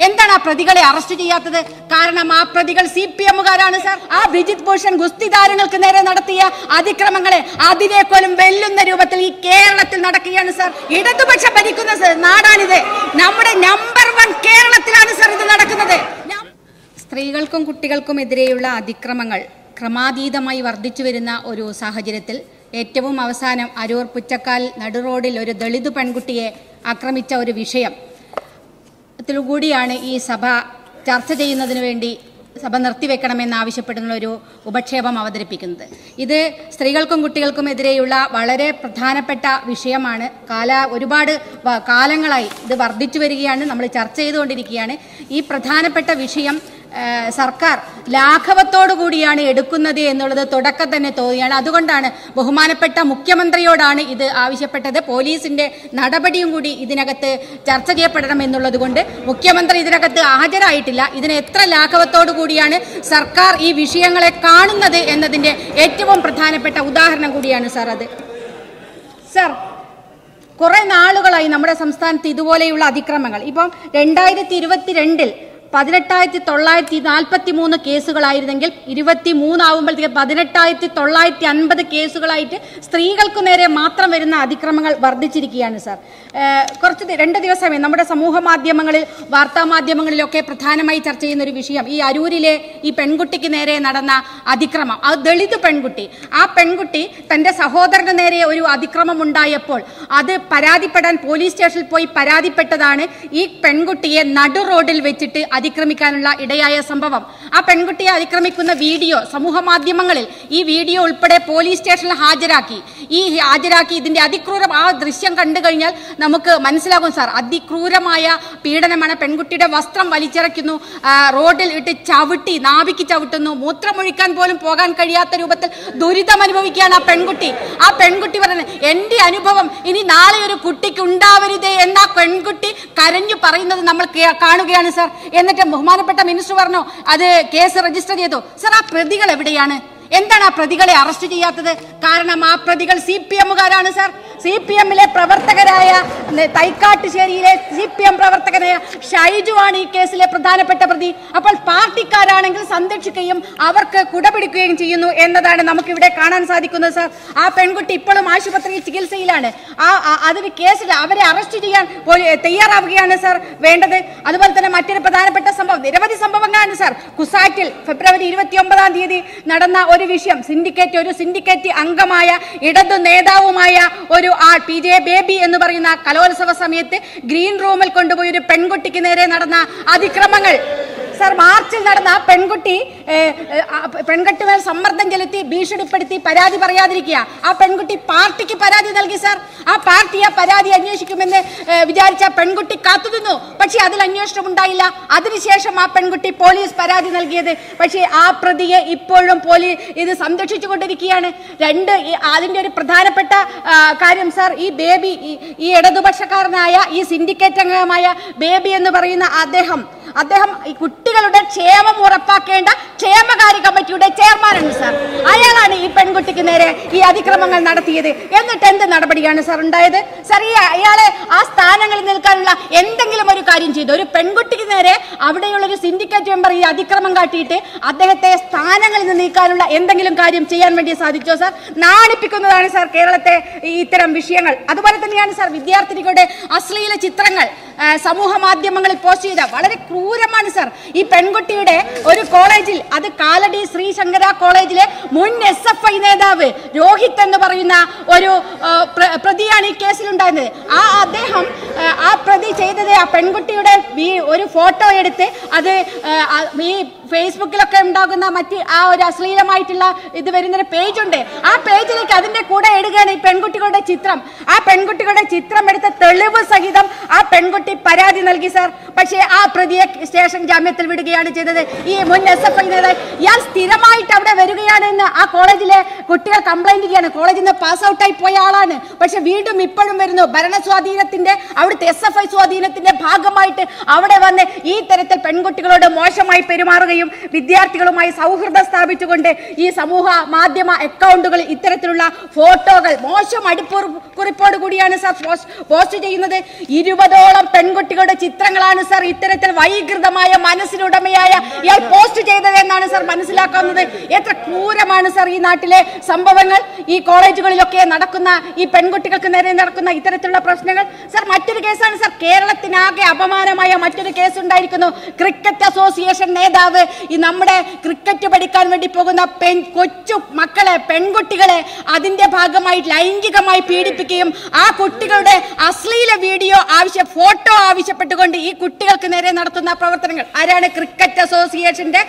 എന്താണ് ആ പ്രതികളെ അറസ്റ്റ് ചെയ്യാത്തത്? കാരണം ആ പ്രതികൾ സി പി എമ്മുകാരാണ് സാർ. ആ ബ്രിജിത് ഭൂഷൺ ഗുസ്തിദാരങ്ങൾക്ക് നേരെ നടത്തിയ അതിക്രമങ്ങളെ അതിനേക്കോലും വെല്ലുന്ന രൂപത്തിൽ ഈ കേരളത്തിൽ നടക്കുകയാണ് സാർ. ഇടതുപക്ഷം ഭരിക്കുന്ന നാടാണിത്. നമ്മുടെ നമ്പർ വൺ കേരളത്തിലാണ് സാർ ഇത് നടക്കുന്നത്. സ്ത്രീകൾക്കും കുട്ടികൾക്കും എതിരെയുള്ള അതിക്രമങ്ങൾ ക്രമാതീതമായി വർദ്ധിച്ചു വരുന്ന ഒരു സാഹചര്യത്തിൽ ഏറ്റവും അവസാനം അരൂർ പുച്ചക്കാൽ നടുറോഡിൽ ഒരു ദളിത് പെൺകുട്ടിയെ ആക്രമിച്ച ഒരു വിഷയം ത്തിലുകൂടിയാണ് ഈ സഭ ചർച്ച ചെയ്യുന്നതിന് വേണ്ടി സഭ നിർത്തിവെക്കണമെന്ന് ആവശ്യപ്പെടുന്ന ഒരു ഉപക്ഷേപം അവതരിപ്പിക്കുന്നത്. ഇത് സ്ത്രീകൾക്കും കുട്ടികൾക്കും എതിരെയുള്ള വളരെ പ്രധാനപ്പെട്ട വിഷയമാണ്. കാല ഒരുപാട് കാലങ്ങളായി ഇത് വർദ്ധിച്ചു വരികയാണ്. നമ്മൾ ചർച്ച ചെയ്തുകൊണ്ടിരിക്കുകയാണ്. ഈ പ്രധാനപ്പെട്ട വിഷയം സർക്കാർ ലാഘവത്തോടു കൂടിയാണ് എടുക്കുന്നത് എന്നുള്ളത് തുടക്കം തന്നെ തോന്നിയാണ്. അതുകൊണ്ടാണ് ബഹുമാനപ്പെട്ട മുഖ്യമന്ത്രിയോടാണ് ഇത് ആവശ്യപ്പെട്ടത്. പോലീസിന്റെ നടപടിയും കൂടി ഇതിനകത്ത് ചർച്ച ചെയ്യപ്പെടണം എന്നുള്ളത് കൊണ്ട് മുഖ്യമന്ത്രി ഇതിനകത്ത് ഹാജരായിട്ടില്ല. ഇതിന് എത്ര ലാഘവത്തോടു കൂടിയാണ് സർക്കാർ ഈ വിഷയങ്ങളെ കാണുന്നത് എന്നതിന്റെ ഏറ്റവും പ്രധാനപ്പെട്ട ഉദാഹരണം കൂടിയാണ് സാർ അത്. സാർ കുറെ നാളുകളായി നമ്മുടെ സംസ്ഥാനത്ത് ഇതുപോലെയുള്ള അതിക്രമങ്ങൾ. ഇപ്പം രണ്ടായിരത്തി ഇരുപത്തിരണ്ടിൽ പതിനെട്ടായിരത്തി തൊള്ളായിരത്തി നാൽപ്പത്തി മൂന്ന് കേസുകളായിരുന്നെങ്കിൽ ഇരുപത്തി മൂന്നാവുമ്പോഴത്തേക്ക് പതിനെട്ടായിരത്തി തൊള്ളായിരത്തി അൻപത് കേസുകളായിട്ട് സ്ത്രീകൾക്ക് നേരെ മാത്രം വരുന്ന അതിക്രമങ്ങൾ വർദ്ധിച്ചിരിക്കുകയാണ് സാർ. കുറച്ച് രണ്ട് ദിവസമേ നമ്മുടെ സമൂഹ മാധ്യമങ്ങളിൽ വാർത്താ മാധ്യമങ്ങളിലൊക്കെ പ്രധാനമായി ചർച്ച ചെയ്യുന്ന ഒരു വിഷയം ഈ അരൂരിലെ ഈ പെൺകുട്ടിക്ക് നേരെ നടന്ന അതിക്രമം. ആ ദളിത് പെൺകുട്ടി ആ പെൺകുട്ടി തന്റെ സഹോദരന് നേരെ ഒരു അതിക്രമം ഉണ്ടായപ്പോൾ അത് പരാതിപ്പെടാൻ പോലീസ് സ്റ്റേഷനിൽ പോയി പരാതിപ്പെട്ടതാണ് ഈ പെൺകുട്ടിയെ നടു റോഡിൽ വെച്ചിട്ട് അതിക്രമിക്കാനുള്ള ഇടയായ സംഭവം. ആ പെൺകുട്ടിയെ അതിക്രമിക്കുന്ന വീഡിയോ സമൂഹ മാധ്യമങ്ങളിൽ ഈ വീഡിയോ ഉൾപ്പെടെ പോലീസ് സ്റ്റേഷനിൽ ഹാജരാക്കി. ഈ ഹാജരാക്കി ഇതിന്റെ അതിക്രൂരം ആ ദൃശ്യം കണ്ടു കഴിഞ്ഞാൽ നമുക്ക് മനസ്സിലാകും സാർ. അതിക്രൂരമായ പീഡനമാണ് പെൺകുട്ടിയുടെ വസ്ത്രം വലിച്ചിറക്കുന്നു റോഡിൽ ഇട്ട് ചവിട്ടി നാവിക്ക് ചവിട്ടുന്നു മൂത്രമൊഴിക്കാൻ പോലും പോകാൻ കഴിയാത്ത രൂപത്തിൽ ദുരിതം അനുഭവിക്കുകയാണ് ആ പെൺകുട്ടി. ആ പെൺകുട്ടി പറയുന്നത് എന്റെ അനുഭവം ഇനി നാളെ ഒരു കുട്ടിക്ക് ഉണ്ടാവരുതേ എന്ന പെൺകുട്ടി കരഞ്ഞു പറയുന്നത് നമ്മൾ കാണുകയാണ് സാർ. എന്നിട്ട് ബഹുമാനപ്പെട്ട മിനിസ്റ്റർ പറഞ്ഞു അത് കേസ് രജിസ്റ്റർ ചെയ്തു. സർ ആ പ്രതികൾ എവിടെയാണ്? എന്താണ് ആ പ്രതികളെ അറസ്റ്റ് ചെയ്യാത്തത്? കാരണം ആ പ്രതികൾ സി പി എമ്മുകാരാണ് സർ. സി പി എമ്മിലെ പ്രവർത്തകരായ തൈക്കാട്ടുശ്ശേരിയിലെ സി പി എം പ്രവർത്തകനായ ഷൈജുവാണ് ഈ കേസിലെ പ്രധാനപ്പെട്ട പ്രതി. അപ്പോൾ പാർട്ടിക്കാരാണെങ്കിൽ സംരക്ഷിക്കുകയും അവർക്ക് കുടപിടിക്കുകയും ചെയ്യുന്നു എന്നതാണ് നമുക്കിവിടെ കാണാൻ സാധിക്കുന്നത് സാർ. ആ പെൺകുട്ടി ഇപ്പോഴും ആശുപത്രിയിൽ ചികിത്സയിലാണ്. ആ അതിന് കേസിൽ അവരെ അറസ്റ്റ് ചെയ്യാൻ തയ്യാറാവുകയാണ് സാർ വേണ്ടത്. അതുപോലെ തന്നെ മറ്റൊരു പ്രധാനപ്പെട്ട സംഭവം നിരവധി സംഭവങ്ങളാണ് സാർ. കുസാറ്റിൽ ഫെബ്രുവരി ഇരുപത്തി ഒമ്പതാം തീയതി നടന്ന ഒരു വിഷയം സിൻഡിക്കേറ്റ് ഒരു സിൻഡിക്കേറ്റ് അംഗമായ ഇടതു നേതാവുമായ ഒരു ആൾ പി. ജെ. ബേബി എന്ന് പറയുന്ന കലോത്സവ സമയത്ത് ഗ്രീൻ റൂമിൽ കൊണ്ടുപോയി ഒരു പെൺകുട്ടിക്ക് നേരെ നടന്ന അതിക്രമങ്ങൾ. സാർ മാർച്ചിൽ നടന്ന ആ പെൺകുട്ടി ഏ, ഏ, ആ പെൺകുട്ടി മേൽ സമ്മർദ്ദം ചെലുത്തി ഭീഷണിപ്പെടുത്തി പരാതി പറയാതിരിക്കുക. ആ പെൺകുട്ടി പാർട്ടിക്ക് പരാതി നൽകി സർ. ആ പാർട്ടി ആ പരാതി അന്വേഷിക്കുമെന്ന് വിചാരിച്ച പെൺകുട്ടി കാത്തുനിന്നു. പക്ഷേ അതിൽ അന്വേഷണം ഉണ്ടായില്ല. അതിനുശേഷം ആ പെൺകുട്ടി പോലീസ് പരാതി നൽകിയത്. പക്ഷേ ആ പ്രതിയെ ഇപ്പോഴും പോലീസ് ഇത് സംരക്ഷിച്ചു കൊണ്ടിരിക്കുകയാണ് രണ്ട് അതിന്റെ ഒരു പ്രധാനപ്പെട്ട കാര്യം സർ ഈ ബേബി ഈ ഇടതുപക്ഷക്കാരനായ ഈ സിൻഡിക്കേറ്റ് അംഗമായ ബേബി എന്ന് പറയുന്ന അദ്ദേഹം അദ്ദേഹം ഈ കുട്ടികളുടെ ക്ഷേമം ഉറപ്പാക്കേണ്ട ക്ഷേമകാര്യ കമ്മിറ്റിയുടെ ചെയർമാനാണ് സാർ. അയാളാണ് ഈ പെൺകുട്ടിക്ക് നേരെ ഈ അതിക്രമങ്ങൾ നടത്തിയത്. എന്നിട്ട് എന്ത് നടപടിയാണ് സാർ ഉണ്ടായത്? സാർ ഈ അയാളെ ആ സ്ഥാനങ്ങളിൽ നിൽക്കാനുള്ള എന്തെങ്കിലും ഒരു കാര്യം ചെയ്തു. ഒരു പെൺകുട്ടിക്ക് നേരെ അവിടെയുള്ള ഒരു സിൻഡിക്കേറ്റ് മെമ്പർ ഈ അതിക്രമം കാട്ടിയിട്ട് അദ്ദേഹത്തെ സ്ഥാനങ്ങളിൽ നിന്ന് നീക്കാനുള്ള എന്തെങ്കിലും കാര്യം ചെയ്യാൻ വേണ്ടി സാധിച്ചോ സാർ? നാണിപ്പിക്കുന്നതാണ് സാർ കേരളത്തെ ഇത്തരം വിഷയങ്ങൾ. അതുപോലെ തന്നെയാണ് സാർ വിദ്യാർത്ഥിനികളുടെ അശ്ലീല ചിത്രങ്ങൾ സമൂഹ മാധ്യമങ്ങളിൽ പോസ്റ്റ് ചെയ്ത വളരെ ക്രൂരമാണ് സർ. ഈ പെൺകുട്ടിയുടെ ഒരു കോളേജിൽ അത് കാലടി ശ്രീശങ്കര കോളേജിലെ മുൻ എസ് എഫ് ഐ നേതാവ് രോഹിത് എന്ന് പറയുന്ന ഒരു പ്രതിയാണ് ഈ കേസിലുണ്ടായിരുന്നത്. ആ അദ്ദേഹം ആ, പ്രതി ചെയ്തത് ആ പെൺകുട്ടിയുടെ ഒരു ഫോട്ടോ എടുത്ത് അത് ഈ ഫേസ്ബുക്കിലൊക്കെ ഉണ്ടാകുന്ന മറ്റ് ആ ഒരു അശ്ലീലമായിട്ടുള്ള ഇത് വരുന്നൊരു പേജ് ഉണ്ട് ആ പേജിലേക്ക് അതിന്റെ കൂടെ ഇടുകയാണ് ഈ പെൺകുട്ടികളുടെ ചിത്രം. ആ പെൺകുട്ടികളുടെ ചിത്രം എടുത്ത തെളിവ് സഹിതം ആ പെൺകുട്ടി പരാതി നൽകി സർ. പക്ഷേ ആ പ്രതിയെ സ്റ്റേഷൻ ജാമ്യത്തിൽ വിടുകയാണ് ചെയ്തത്. ഈ മുൻ എസ് എഫ് ഐ നേതാവ് ഇയാൾ സ്ഥിരമായിട്ട് അവിടെ വരികയാണ് എന്ന് ആ കോളേജിലെ കുട്ടികൾ കംപ്ലൈന്റ് ചെയ്യാണ് കോളേജിൽ നിന്ന് പാസ് ഔട്ടായി പോയ ആളാണ്. പക്ഷെ വീണ്ടും ഇപ്പോഴും വരുന്നു. ഭരണ സ്വാധീനത്തിന്റെ അവിടുത്തെ എസ് എഫ് ഐ സ്വാധീനത്തിന്റെ ഭാഗമായിട്ട് അവിടെ വന്ന് ഈ തരത്തിൽ പെൺകുട്ടികളോട് മോശമായി പെരുമാറുകയും വിദ്യാർത്ഥികളുമായി സൗഹൃദം സ്ഥാപിച്ചുകൊണ്ട് ഈ സമൂഹ മാധ്യമ അക്കൗണ്ടുകളിൽ ഇത്തരത്തിലുള്ള ഫോട്ടോകൾ മോശം അടുപ്പ് കുറിപ്പോട് കൂടിയാണ് സാർ പോസ്റ്റ് ചെയ്യുന്നത്. ഇരുപതോളം പെൺകുട്ടികളുടെ ചിത്രങ്ങളാണ് സാർ ഇത്തരത്തിൽ വൈകി മലീകൃതമായ മനസ്സിനുടമയായ ഇയാൾ പോസ്റ്റ് ചെയ്തത് എന്നാണ് സർ മനസ്സിലാക്കുന്നത്. എത്ര ക്രൂരമാണ് സർ ഈ നാട്ടിലെ സംഭവങ്ങൾ ഈ കോളേജുകളിലൊക്കെ നടക്കുന്ന ഈ പെൺകുട്ടികൾക്ക് നേരെ നടക്കുന്ന ഇത്തരത്തിലുള്ള പ്രശ്നങ്ങൾ. സർ മറ്റൊരു കേസാണ് സർ കേരളത്തിനാകെ അപമാനമായ മറ്റൊരു കേസ് ഉണ്ടായിരിക്കുന്നു. ക്രിക്കറ്റ് അസോസിയേഷൻ നേതാവ് ഈ നമ്മുടെ ക്രിക്കറ്റ് പഠിക്കാൻ വേണ്ടി പോകുന്ന പെൺ കൊച്ചു മക്കളെ പെൺകുട്ടികളെ അതിന്റെ ഭാഗമായി ലൈംഗികമായി പീഡിപ്പിക്കുകയും ആ കുട്ടികളുടെ അശ്ലീല വീഡിയോ ആവശ്യ ഫോട്ടോ ആവശ്യപ്പെട്ടുകൊണ്ട് ഈ കുട്ടികൾക്ക് നേരെ നടത്തുന്ന പ്രവർത്തനങ്ങൾ. ആരാണ് ക്രിക്കറ്റ് അസോസിയേഷന്റെ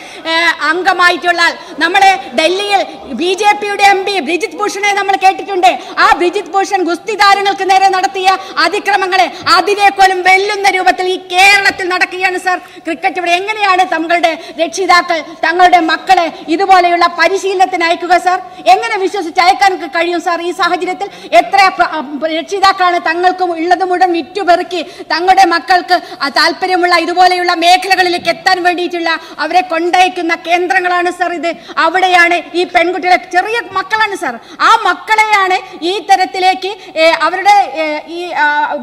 അംഗമായിട്ടുള്ള ആൾ? നമ്മുടെ ഡൽഹിയിൽ ബി ജെ പിയുടെ എം പി ബ്രിജിത് ഭൂഷണെ നമ്മൾ കേട്ടിട്ടുണ്ട്. ആ ബ്രിജിത് ഭൂഷൺ ഗുസ്തി താരങ്ങൾക്ക് നേരെ നടത്തിയ അതിക്രമങ്ങളെ അതിനേക്കോലും വെല്ലുന്ന രൂപത്തിൽ ഈ കേരളത്തിൽ നടക്കുകയാണ് സർ. ക്രിക്കറ്റ് ഇവിടെ എങ്ങനെയാണ് തങ്ങളുടെ രക്ഷിതാക്കൾ തങ്ങളുടെ മക്കളെ ഇതുപോലെയുള്ള പരിശീലനത്തിന് അയക്കുക സർ? എങ്ങനെ വിശ്വസിച്ച് അയക്കാൻ കഴിയും സർ ഈ സാഹചര്യത്തിൽ? എത്ര രക്ഷിതാക്കളാണ് തങ്ങൾക്കും ഉള്ളത് മുഴുവൻ വിറ്റുപെറുക്കി തങ്ങളുടെ മക്കൾക്ക് താല്പര്യമുള്ള ഇതുപോലെയുള്ള മേഖലകളിലേക്ക് എത്താൻ വേണ്ടിയിട്ടുള്ള അവരെ കൊണ്ടയക്കുന്ന കേന്ദ്രങ്ങളാണ് സർ ഇത്. അവിടെയാണ് ഈ പെൺകുട്ടികളെ ചെറിയ മക്കളാണ് സർ. ആ മക്കളെയാണ് ഈ തരത്തിലേക്ക് അവരുടെ ഈ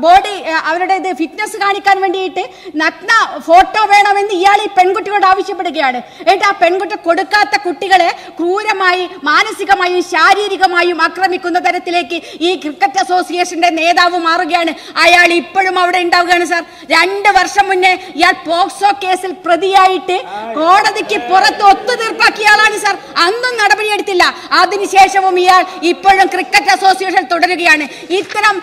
ബോഡി അവരുടെ ഇത് ഫിറ്റ്നസ് കാണിക്കാൻ വേണ്ടിയിട്ട് നഗ്ന ഫോട്ടോ വേണമെന്ന് ഇയാൾ ഈ പെൺകുട്ടികളോട് ആവശ്യപ്പെടുകയാണ്. എന്നിട്ട് ആ പെൺകുട്ടി കൊടുക്കാത്ത കുട്ടികളെ ക്രൂരമായി മാനസികമായും ശാരീരികമായും ആക്രമിക്കുന്ന തരത്തിലേക്ക് ഈ ക്രിക്കറ്റ് അസോസിയേഷന്റെ നേതാവ് മാറുകയാണ്. അയാൾ ഇപ്പോഴും അവിടെ ഉണ്ടാവുകയാണ് സാർ. രണ്ട് വർഷം മുന്നേ ഇയാൾ പോക്സോ കേസിൽ പ്രതിയായിട്ട് കോടതിക്ക് പുറത്ത് ഒത്തുതീർപ്പാക്കിയ ആളാണ് സാർ. അന്നും നടപടിയെടുത്തില്ല. അതിനുശേഷവും ഇയാൾ ഇപ്പോഴും ക്രിക്കറ്റ് അസോസിയേഷൻ തുടരുകയാണ്. ഇത്തരം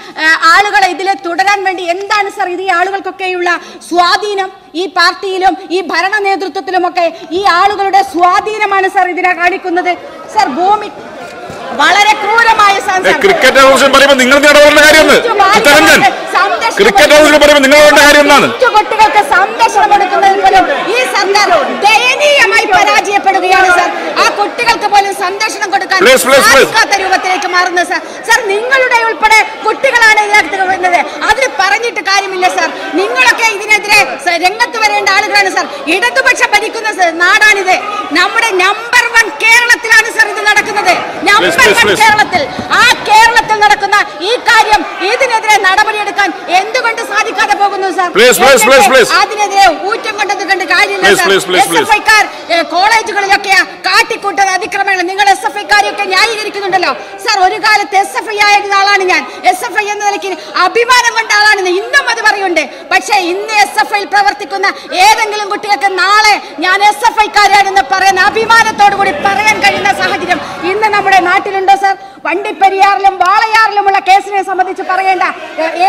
ആളുകളെ ഇതിൽ തുടരാൻ വേണ്ടി എന്താണ് സാർ ഇത് ഈ ആളുകൾക്കൊക്കെയുള്ള സ്വാധീനം? ഈ പാർട്ടിയിലും ഈ ഭരണ നേതൃത്വത്തിലുമൊക്കെ ഈ ആളുകളുടെ സ്വാധീനമാണ് സാർ ഇതിനെ കാണിക്കുന്നത്. സാർ ഭൂമി വളരെ ക്രൂരമായ. ക്രിക്കറ്റ് ഹൗസിൽ പറയുമ്പോൾ നിങ്ങൾ ഇടപെടേണ്ട കാര്യമാണ് ചിത്തരഞ്ജൻ ക്രിക്കറ്റ് ഹൗസിൽ പറയുമ്പോൾ നിങ്ങൾ ഇടപെടേണ്ട കാര്യം എന്താണ് കുട്ടികൾക്ക് സംരക്ഷണം കൊടുക്കുന്നതിൽ പോലും ഈ സർക്കാർ ദയനീയമായി പരാജയപ്പെടുകയാണ് സാർ. ആ കുട്ടികൾക്ക് പോലും സംരക്ഷണം കൊടുക്കാൻ. സാധിക്കാത്ത രൂപത്തിലേക്ക് മാറുന്നത് സാർ. സാർ നിങ്ങളുടെ ഉൾപ്പെടെ കുട്ടികളാണ് ഇതിനകത്ത് വരുന്നത്. അതിൽ പറഞ്ഞിട്ട് കാര്യമില്ല സാർ. നിങ്ങളൊക്കെ ഇതിനെതിരെ രംഗത്ത് വരേണ്ട ആളുകളാണ് സാർ. ഇടതുപക്ഷം ഭരിക്കുന്ന നാടാണിത്. നമ്മുടെ നമ്പർ വൺ കേരളത്തിലാണ് സാർ ഇത് please, കേരളത്തിൽ ആ കേരളത്തിൽ നടക്കുന്ന ഈ കാര്യം ഇതിനെതിരെ നടപടിയെടുക്കാൻ എന്തുകൊണ്ട് സാധിക്കാതെ പോകുന്നു സാർ. അതിനെതിരെ ഊറ്റം കൊണ്ടത് കണ്ട് കാര്യമില്ല കോളേജുകളിലൊക്കെ കാട്ടിക്കൂട്ടുന്ന അതിക്രമങ്ങൾ നിങ്ങൾ എസ് എഫ് ഐക്കാരെയൊക്കെ ന്യായീകരിക്കുന്നുണ്ടല്ലോ. സാർ ഒരു കാലത്ത് എസ് എഫ് ഐ ആയിരുന്ന ഞാൻ എസ് എഫ് ഐ എന്ന നിലയ്ക്ക് അഭിമാനം കൊണ്ട ആളാണ് ഇന്നും അത് പറയുന്നുണ്ട്. പക്ഷേ ഇന്ന് എസ് എഫ് ഐയിൽ പ്രവർത്തിക്കുന്ന ഏതെങ്കിലും കുട്ടികൾക്ക് നാളെ ഞാൻ എസ് എഫ് ഐക്കാരാണെന്ന് പറയുന്ന അഭിമാനത്തോടു കൂടി പറയാൻ കഴിയുന്ന സാഹചര്യം ഇന്ന് നമ്മുടെ നാട്ടിലുണ്ടോ സാർ വണ്ടിപ്പെരിയാറിലും വാളയാറിലുമുള്ള കേസിനെ സംബന്ധിച്ച് പറയേണ്ട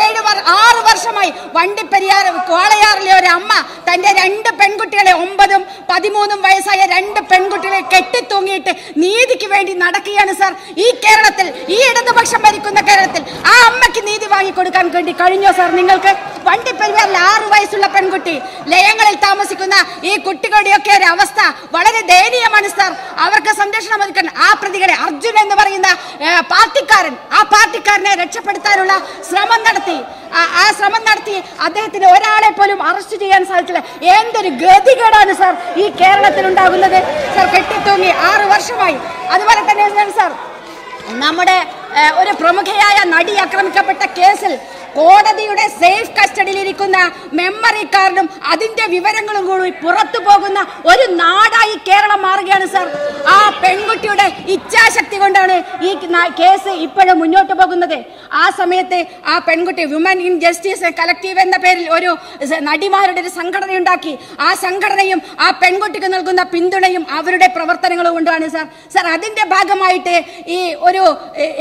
ഏഴ് ആറ് വർഷമായി വണ്ടിപ്പെരിയാർ വാളയാറിലെ ഒരു അമ്മ തന്റെ രണ്ട് പെൺകുട്ടികളെ ഒമ്പതും പതിമൂന്നും വയസ്സായ രണ്ട് പെൺകുട്ടികളെ കെട്ടിത്തൂങ്ങിയിട്ട് നീതിക്ക് വേണ്ടി നടക്കുകയാണ് സാർ. ഈ കേരളത്തിൽ ഈ ഇടതുപക്ഷം ഭരിക്കുന്ന കേരളത്തിൽ ആ അമ്മയ്ക്ക് നീതി വാങ്ങിക്കൊടുക്കാൻ വേണ്ടി കഴിഞ്ഞോ സാർ നിങ്ങൾക്ക്? വണ്ടി പരിവാറിൽ ആറു വയസ്സുള്ള പെൺകുട്ടി ലയങ്ങളിൽ താമസിക്കുന്ന ഈ കുട്ടികളുടെയൊക്കെ ഒരു അവസ്ഥ വളരെ ദയനീയമാണ് സാർ. അവർക്ക് സംരക്ഷണം ഒരുക്കാൻ ആ പ്രതികളെ അർജുൻ എന്ന് പറയുന്ന പാർട്ടിക്കാരൻ ആ പാർട്ടിക്കാരനെ രക്ഷപ്പെടുത്താനുള്ള ശ്രമം നടത്തി. ആ- ശ്രമം നടത്തി അദ്ദേഹത്തിന് ഒരാളെ പോലും അറസ്റ്റ് ചെയ്യാൻ സാധിച്ചില്ല. എന്തൊരു ഗതികേടാണ് സാർ ഈ കേരളത്തിൽ ഉണ്ടാകുന്നത്. സാർ കെട്ടിത്തൂങ്ങി ആറ് വർഷമായി. അതുപോലെ തന്നെ സാർ? നമ്മുടെ ഒരു പ്രമുഖയായ നടി ആക്രമിക്കപ്പെട്ട കേസിൽ കോടതിയുടെ സേഫ് കസ്റ്റഡിയിലിരിക്കുന്ന മെമ്മറി കാർഡും അതിന്റെ വിവരങ്ങളും കൂടി പുറത്തു പോകുന്ന ഒരു നാടായി കേരളം മാറുകയാണ് സർ ആ പെൺകുട്ടിയുടെ ഇച്ഛാശക്തി കൊണ്ടാണ് ഈ കേസ് ഇപ്പോഴും മുന്നോട്ട് പോകുന്നത്. ആ സമയത്ത് ആ പെൺകുട്ടി വിമൻ ഇൻ ജസ്റ്റിസ് കളക്റ്റീവ് എന്ന പേരിൽ ഒരു നടിമാരുടെ ഒരു സംഘടന ഉണ്ടാക്കി ആ സംഘടനയും ആ പെൺകുട്ടിക്ക് നൽകുന്ന പിന്തുണയും അവരുടെ പ്രവർത്തനങ്ങളും കൊണ്ടാണ് സർ സാർ അതിന്റെ ഭാഗമായിട്ട് ഈ ഒരു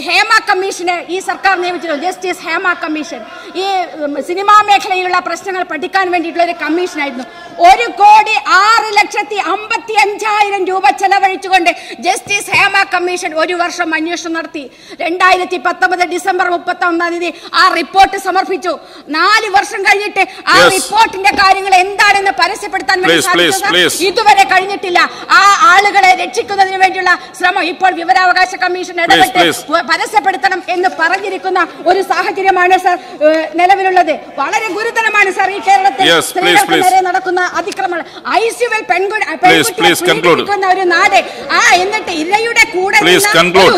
ഹേമ കമ്മീഷനെ ഈ സർക്കാർ നിയമിച്ചിട്ടുണ്ട് ജസ്റ്റിസ് ഹേമ കമ്മീഷൻ. ഈ സിനിമാ മേഖലയിലുള്ള പ്രശ്നങ്ങൾ പഠിക്കാൻ വേണ്ടിയിട്ടുള്ള ഒരു കമ്മീഷനായിരുന്നു. ഒരു കോടി ആറ് ലക്ഷത്തി അമ്പത്തി അഞ്ചായിരം രൂപ ചെലവഴിച്ചുകൊണ്ട് ജസ്റ്റിസ് ഹേമ കമ്മീഷൻ ഒരു വർഷം അന്വേഷണം നടത്തി. രണ്ടായിരത്തി പത്തൊമ്പത് ഡിസംബർ മുപ്പത്തി ഒന്നാം തീയതി ആ റിപ്പോർട്ട് സമർപ്പിച്ചു. നാല് വർഷം കഴിഞ്ഞിട്ട് ആ റിപ്പോർട്ടിന്റെ കാര്യങ്ങൾ എന്താണെന്ന് പരസ്യപ്പെടുത്താൻ വേണ്ടി. ഇതുവരെ കഴിഞ്ഞിട്ടില്ല. ആ ആളുകളെ രക്ഷിക്കുന്നതിന് വേണ്ടിയുള്ള ശ്രമം ഇപ്പോൾ വിവരാവകാശ കമ്മീഷൻ ഇടപെട്ട്. പരസ്യപ്പെടുത്തണം എന്ന് പറഞ്ഞിരിക്കുന്ന ഒരു സാഹചര്യമാണ് സാർ നിലവിലുള്ളത് വളരെ ഗുരുതരമാണ് സാർ ഈ കേരളത്തിൽ. Yes, സ്ത്രീകൾക്ക് നേരെ നടക്കുന്ന അതിക്രമങ്ങൾ. ഐസിയുവിൽ പെൺകുട്ടി Please, please conclude. ഒരു നാട്. ആ എന്നിട്ട് ഇരയുടെ കൂടെ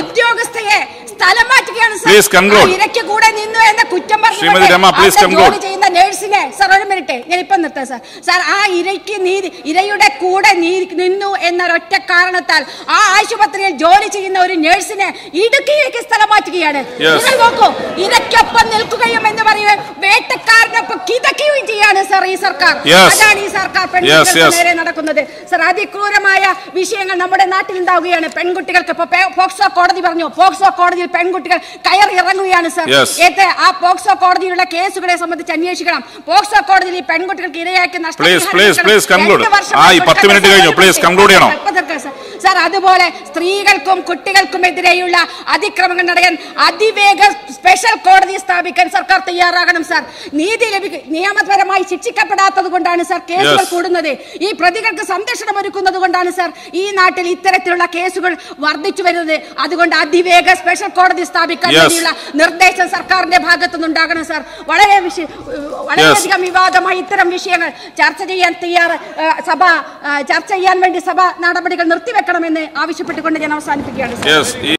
ഉദ്യോഗസ്ഥയെ സ്ഥലം മാറ്റുകയാണ് സർ. Please ഇരയ്ക്ക് കൂടെ നിന്നു എന്ന കുറ്റം ശ്രീമതി രമ, please അവിടെ ചെയ്യുന്ന നേഴ്സിനെ. സർ ഒരു മിനിറ്റ്. ഞാൻ ഇപ്പം നിർത്താം സർ. സാർ ആ ഇരയ്ക്ക് നീതി ഇരയുടെ കൂടെ നീ- നിന്നു എന്നൊരൊറ്റ കാരണത്താൽ ആ ആശുപത്രിയിൽ ജോലി ചെയ്യുന്ന ഒരു നേഴ്സിനെ ഇടുക്കിയിലേക്ക് സ്ഥലം മാറ്റുകയാണ്. നിങ്ങൾ നോക്കൂ ഇരയ്ക്കൊപ്പം നിൽക്കുകയും എന്ന് പറയുകയും വേട്ടക്കാരനൊപ്പം കിതക്കുകയും ചെയ്യാണ് സാർ ഈ സർക്കാർ. അതാണ് ഈ സർക്കാർ പെൺകുട്ടികൾക്ക് നേരെ നടക്കുന്നത്. സാർ അതിക്രൂരമായ വിഷയങ്ങൾ നമ്മുടെ നാട്ടിൽ ഉണ്ടാവുകയാണ് പെൺകുട്ടികൾക്ക് ഇപ്പൊ പോക്സോ കോടതി പറഞ്ഞു. പോക്സോ കോടതിയിൽ പെൺകുട്ടികൾ കയറി ഇറങ്ങുകയാണ് സർ ആ പോക്സോ കോടതിയിലുള്ള കേസുകളെ സംബന്ധിച്ച് അന്വേഷിക്കണം. പോക്സോ കോടതിയിൽ ഈ പെൺകുട്ടികൾക്ക് ഇരയാക്കി നഷ്ടം. സാർ അതുപോലെ സ്ത്രീകൾക്കും കുട്ടികൾക്കും എതിരെയുള്ള അതിക്രമങ്ങൾ നടക്കാൻ അതിവേഗ സ്പെഷ്യൽ കോടതി സ്ഥാപിക്കാൻ സർക്കാർ തയ്യാറാകണം സർ നീതി ലഭിക്കും നിയമപരമായി ശിക്ഷിക്കപ്പെടാത്തത് കൊണ്ടാണ് സർ കേസുകൾ കൂടുന്നത്. ഈ പ്രതികൾക്ക് സംരക്ഷണം ഒരുക്കുന്നത് കൊണ്ടാണ് സർ ഈ നാട്ടിൽ ഇത്തരത്തിലുള്ള കേസുകൾ വർദ്ധിച്ചു വരുന്നത്. അതുകൊണ്ട് അതിവേഗ സ്പെഷ്യൽ കോടതി സ്ഥാപിക്കാൻ വേണ്ടിയുള്ള നിർദ്ദേശം സർക്കാരിന്റെ ഭാഗത്തുനിന്ന് ഉണ്ടാകണം സാർ വളരെ വളരെയധികം വിവാദമായി ഇത്തരം വിഷയങ്ങൾ ചർച്ച ചെയ്യാൻ തയ്യാറ് സഭ ചർച്ച ചെയ്യാൻ വേണ്ടി സഭ നടപടികൾ നിർത്തിവെക്കണമെന്ന് ആവശ്യപ്പെട്ടുകൊണ്ട് ഞാൻ അവസാനിപ്പിക്കുകയാണ്